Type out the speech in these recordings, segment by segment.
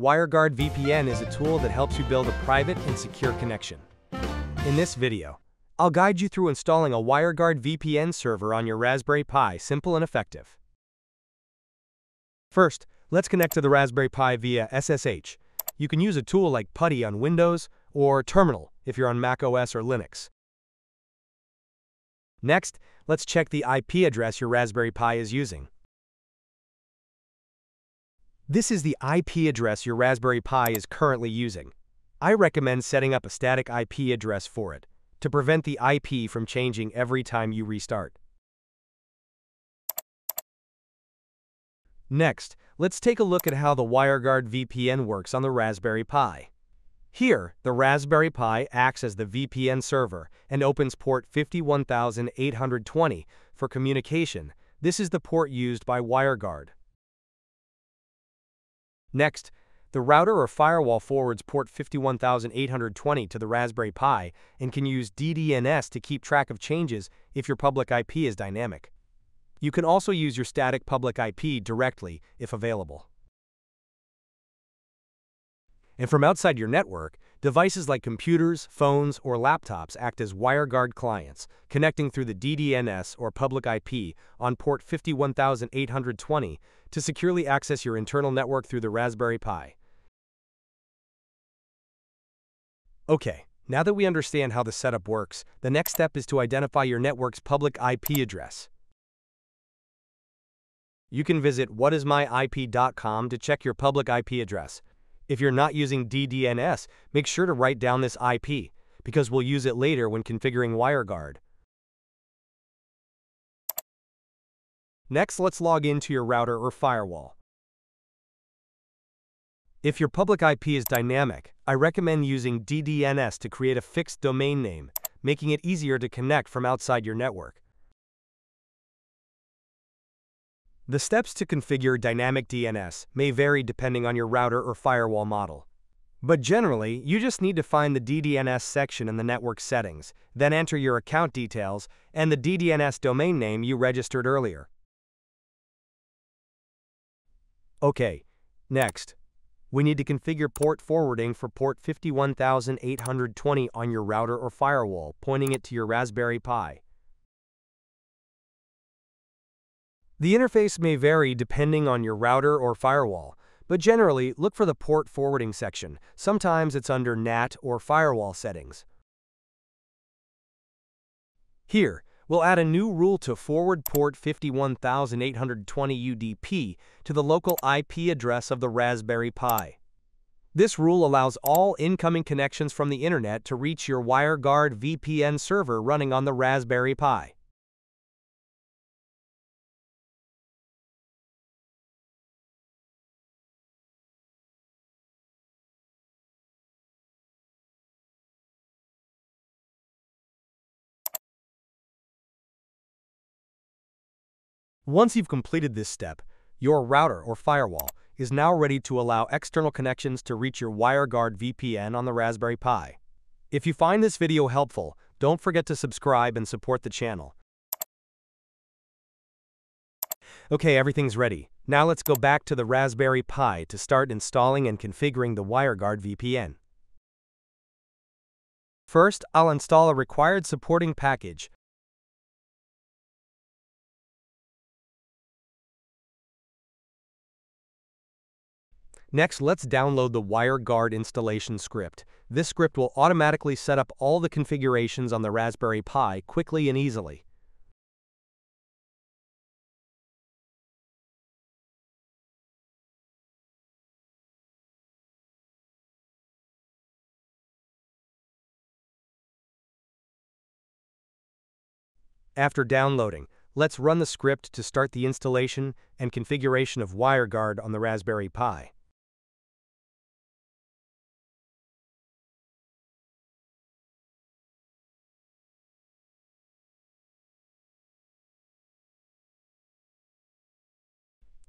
WireGuard VPN is a tool that helps you build a private and secure connection. In this video, I'll guide you through installing a WireGuard VPN server on your Raspberry Pi, simple and effective. First, let's connect to the Raspberry Pi via SSH. You can use a tool like PuTTY on Windows or Terminal if you're on Mac OS or Linux. Next, let's check the IP address your Raspberry Pi is using. This is the IP address your Raspberry Pi is currently using. I recommend setting up a static IP address for it to prevent the IP from changing every time you restart. Next, let's take a look at how the WireGuard VPN works on the Raspberry Pi. Here, the Raspberry Pi acts as the VPN server and opens port 51820 for communication. This is the port used by WireGuard. Next, the router or firewall forwards port 51820 to the Raspberry Pi and can use DDNS to keep track of changes if your public IP is dynamic. You can also use your static public IP directly if available. And from outside your network, devices like computers, phones, or laptops act as WireGuard clients, connecting through the DDNS or public IP on port 51820 to securely access your internal network through the Raspberry Pi. Okay, now that we understand how the setup works, the next step is to identify your network's public IP address. You can visit whatismyip.com to check your public IP address. If you're not using DDNS, make sure to write down this IP, because we'll use it later when configuring WireGuard. Next, let's log into your router or firewall. If your public IP is dynamic, I recommend using DDNS to create a fixed domain name, making it easier to connect from outside your network. The steps to configure dynamic DNS may vary depending on your router or firewall model. But generally, you just need to find the DDNS section in the network settings, then enter your account details and the DDNS domain name you registered earlier. Okay, next, we need to configure port forwarding for port 51820 on your router or firewall, pointing it to your Raspberry Pi. The interface may vary depending on your router or firewall, but generally look for the port forwarding section. Sometimes it's under NAT or firewall settings. Here, we'll add a new rule to forward port 51820 UDP to the local IP address of the Raspberry Pi. This rule allows all incoming connections from the internet to reach your WireGuard VPN server running on the Raspberry Pi. Once you've completed this step, your router or firewall is now ready to allow external connections to reach your WireGuard VPN on the Raspberry Pi. If you find this video helpful, don't forget to subscribe and support the channel. Okay, everything's ready. Now let's go back to the Raspberry Pi to start installing and configuring the WireGuard VPN. First, I'll install a required supporting package, Next, let's download the WireGuard installation script. This script will automatically set up all the configurations on the Raspberry Pi quickly and easily. After downloading, let's run the script to start the installation and configuration of WireGuard on the Raspberry Pi.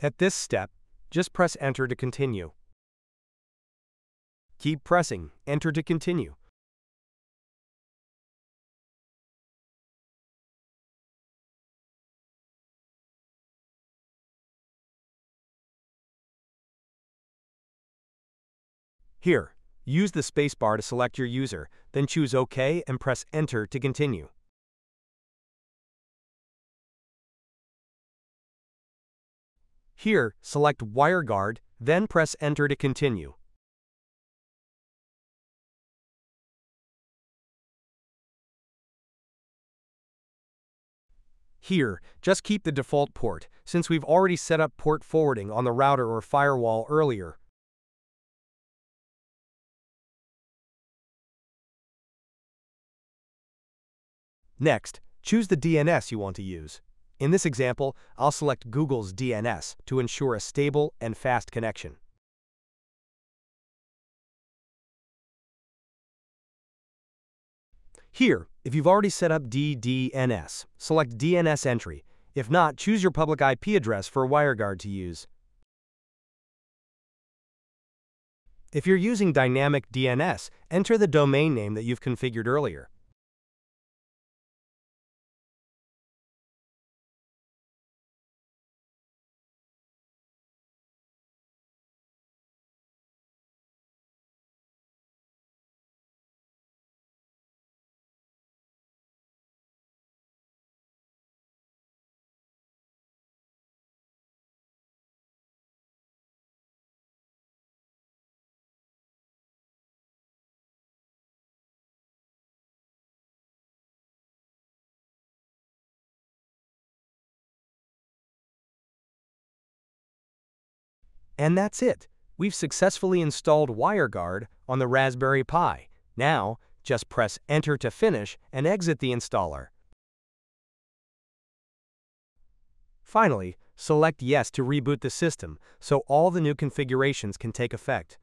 At this step, just press Enter to continue. Keep pressing Enter to continue. Here, use the spacebar to select your user, then choose OK and press Enter to continue. Here, select WireGuard, then press Enter to continue. Here, just keep the default port, since we've already set up port forwarding on the router or firewall earlier. Next, choose the DNS you want to use. In this example, I'll select Google's DNS to ensure a stable and fast connection. Here, if you've already set up DDNS, select DNS entry. If not, choose your public IP address for WireGuard to use. If you're using dynamic DNS, enter the domain name that you've configured earlier. And that's it. We've successfully installed WireGuard on the Raspberry Pi. Now, just press Enter to finish and exit the installer. Finally, select Yes to reboot the system so all the new configurations can take effect.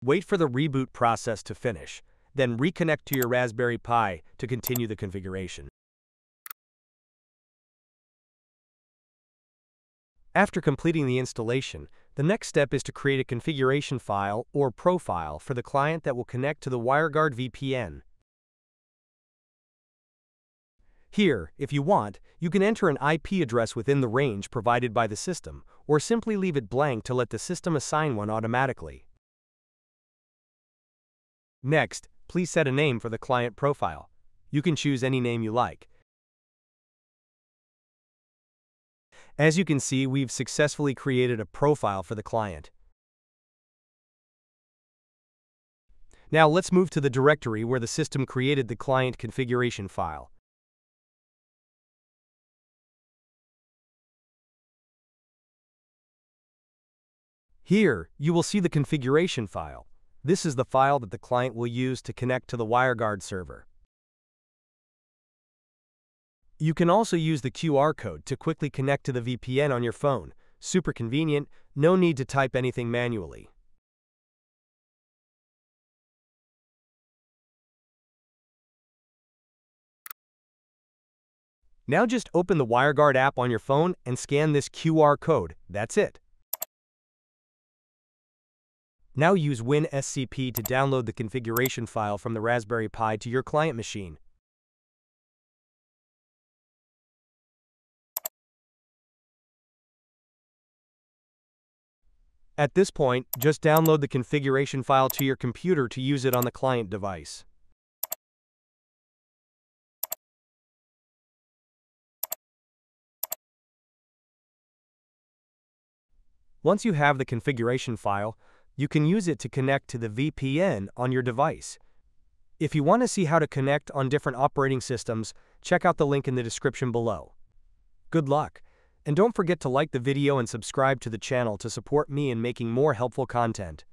Wait for the reboot process to finish, then reconnect to your Raspberry Pi to continue the configuration. After completing the installation, the next step is to create a configuration file or profile for the client that will connect to the WireGuard VPN. Here, if you want, you can enter an IP address within the range provided by the system, or simply leave it blank to let the system assign one automatically. Next, please set a name for the client profile. You can choose any name you like. As you can see, we've successfully created a profile for the client. Now let's move to the directory where the system created the client configuration file. Here, you will see the configuration file. This is the file that the client will use to connect to the WireGuard server. You can also use the QR code to quickly connect to the VPN on your phone. Super convenient, no need to type anything manually. Now just open the WireGuard app on your phone and scan this QR code. That's it. Now use WinSCP to download the configuration file from the Raspberry Pi to your client machine. At this point, just download the configuration file to your computer to use it on the client device. Once you have the configuration file, you can use it to connect to the VPN on your device. If you want to see how to connect on different operating systems, check out the link in the description below. Good luck! And don't forget to like the video and subscribe to the channel to support me in making more helpful content.